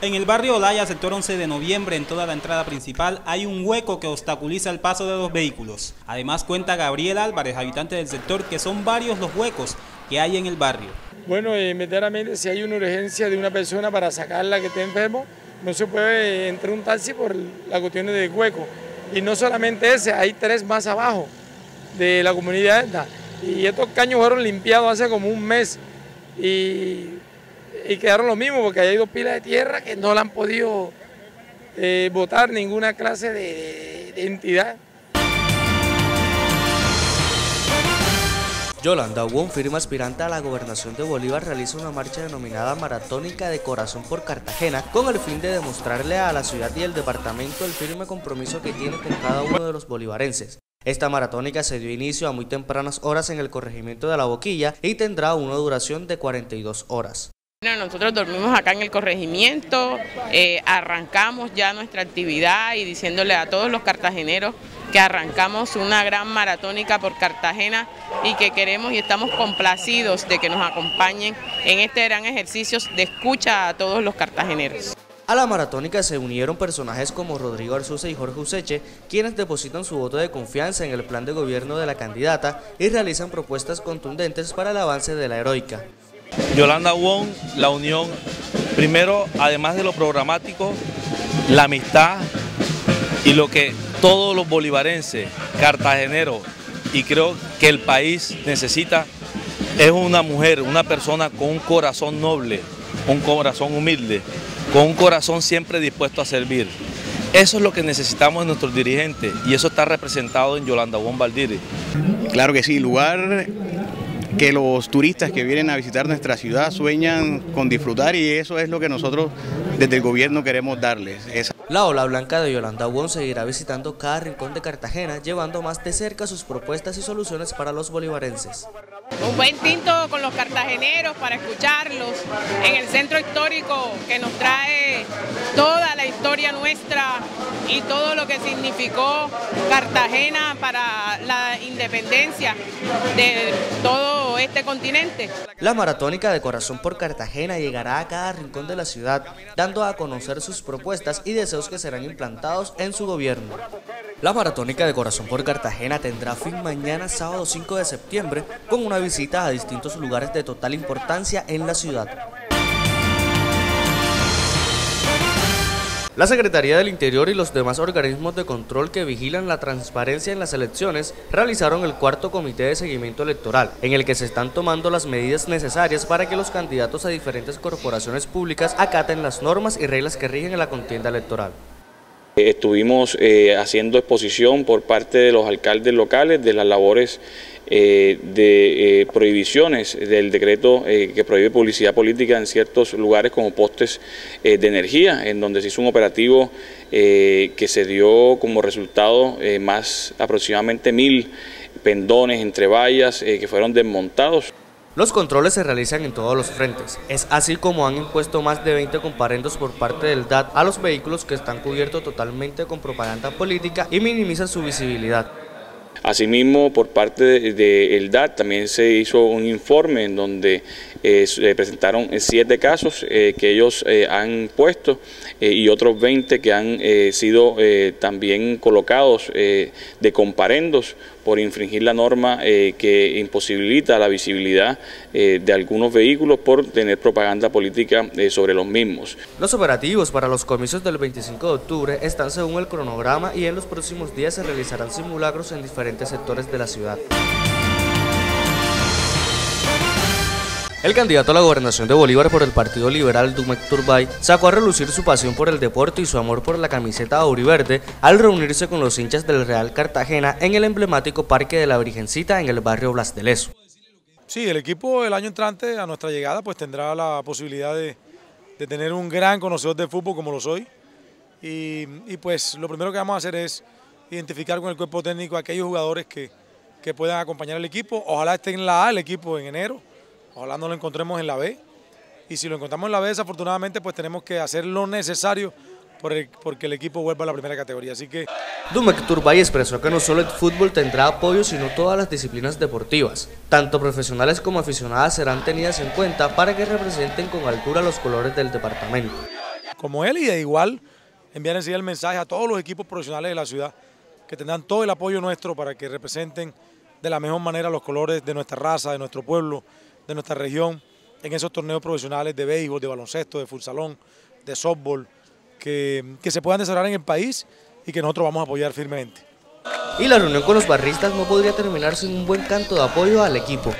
En el barrio Olaya, sector 11 de noviembre, en toda la entrada principal, hay un hueco que obstaculiza el paso de los vehículos. Además cuenta Gabriel Álvarez, habitante del sector, que son varios los huecos que hay en el barrio. Bueno, inmediatamente si hay una urgencia de una persona para sacarla que esté enfermo, no se puede entrar un taxi por la cuestión del hueco. Y no solamente ese, hay tres más abajo de la comunidad esta. Y estos caños fueron limpiados hace como un mes. Y y quedaron lo mismo porque hay dos pilas de tierra que no la han podido eh, votar ninguna clase de, de entidad. Yolanda Wong, firma aspirante a la gobernación de Bolívar, realiza una marcha denominada Maratónica de Corazón por Cartagena con el fin de demostrarle a la ciudad y el departamento el firme compromiso que tiene con cada uno de los bolivarenses. Esta maratónica se dio inicio a muy tempranas horas en el corregimiento de La Boquilla y tendrá una duración de 42 horas. Nosotros dormimos acá en el corregimiento, eh, arrancamos ya nuestra actividad y diciéndole a todos los cartageneros que arrancamos una gran maratónica por Cartagena y que queremos y estamos complacidos de que nos acompañen en este gran ejercicio de escucha a todos los cartageneros. A la maratónica se unieron personajes como Rodrigo Arzuce y Jorge Useche, quienes depositan su voto de confianza en el plan de gobierno de la candidata y realizan propuestas contundentes para el avance de la heroica. Yolanda Wong, la unión, primero, además de lo programático, la amistad y lo que todos los bolivarenses, cartageneros y creo que el país necesita es una mujer, una persona con un corazón noble, un corazón humilde, con un corazón siempre dispuesto a servir. Eso es lo que necesitamos en nuestros dirigentes y eso está representado en Yolanda Wong Valdiri. Claro que sí, lugar que los turistas que vienen a visitar nuestra ciudad sueñan con disfrutar y eso es lo que nosotros desde el gobierno queremos darles. La ola blanca de Yolanda Wong seguirá visitando cada rincón de Cartagena, llevando más de cerca sus propuestas y soluciones para los bolivarenses. Un buen tinto con los cartageneros para escucharlos en el centro histórico que nos trae toda la historia nuestra y todo lo que significó Cartagena para la independencia de todo este continente. La maratónica de Corazón por Cartagena llegará a cada rincón de la ciudad, dando a conocer sus propuestas y deseos que serán implantados en su gobierno. La maratónica de Corazón por Cartagena tendrá fin mañana sábado 5 de septiembre con una visita a distintos lugares de total importancia en la ciudad. La Secretaría del Interior y los demás organismos de control que vigilan la transparencia en las elecciones realizaron el cuarto comité de seguimiento electoral, en el que se están tomando las medidas necesarias para que los candidatos a diferentes corporaciones públicas acaten las normas y reglas que rigen la contienda electoral. Estuvimos eh, haciendo exposición por parte de los alcaldes locales de las labores eh, de eh, prohibiciones del decreto que prohíbe publicidad política en ciertos lugares como postes de energía, en donde se hizo un operativo que se dio como resultado más aproximadamente mil pendones entre vallas que fueron desmontados. Los controles se realizan en todos los frentes. Es así como han impuesto más de 20 comparendos por parte del DAT a los vehículos que están cubiertos totalmente con propaganda política y minimizan su visibilidad. Asimismo, por parte del DAT también se hizo un informe en donde eh, se presentaron siete casos eh, que ellos eh, han puesto y otros 20 que han sido también colocados de comparendos por infringir la norma que imposibilita la visibilidad de algunos vehículos por tener propaganda política sobre los mismos. Los operativos para los comicios del 25 de octubre están según el cronograma y en los próximos días se realizarán simulacros en diferentes sectores de la ciudad. El candidato a la gobernación de Bolívar por el Partido Liberal, Dumek Turbay, sacó a relucir su pasión por el deporte y su amor por la camiseta auriverde al reunirse con los hinchas del Real Cartagena en el emblemático Parque de la Virgencita en el barrio Blas de Leso. Sí, el equipo el año entrante a nuestra llegada pues tendrá la posibilidad de, tener un gran conocedor de fútbol como lo soy y, pues lo primero que vamos a hacer es identificar con el cuerpo técnico a aquellos jugadores que, que puedan acompañar al equipo, ojalá estén en la A el equipo en enero Ojalá no lo encontremos en la B. Y si lo encontramos en la B, desafortunadamente, pues tenemos que hacer lo necesario por porque el equipo vuelva a la primera categoría. Así que. Dumek Turbay expresó que no solo el fútbol tendrá apoyo, sino todas las disciplinas deportivas. Tanto profesionales como aficionadas serán tenidas en cuenta para que representen con altura los colores del departamento. como él y de igual enviar enseguida el mensaje a todos los equipos profesionales de la ciudad que tendrán todo el apoyo nuestro para que representen de la mejor manera los colores de nuestra raza, de nuestro pueblo, de nuestra región, en esos torneos profesionales de béisbol, de baloncesto, de futsalón, de softball, que, que se puedan desarrollar en el país y que nosotros vamos a apoyar firmemente. Y la reunión con los barristas no podría terminar sin un buen canto de apoyo al equipo.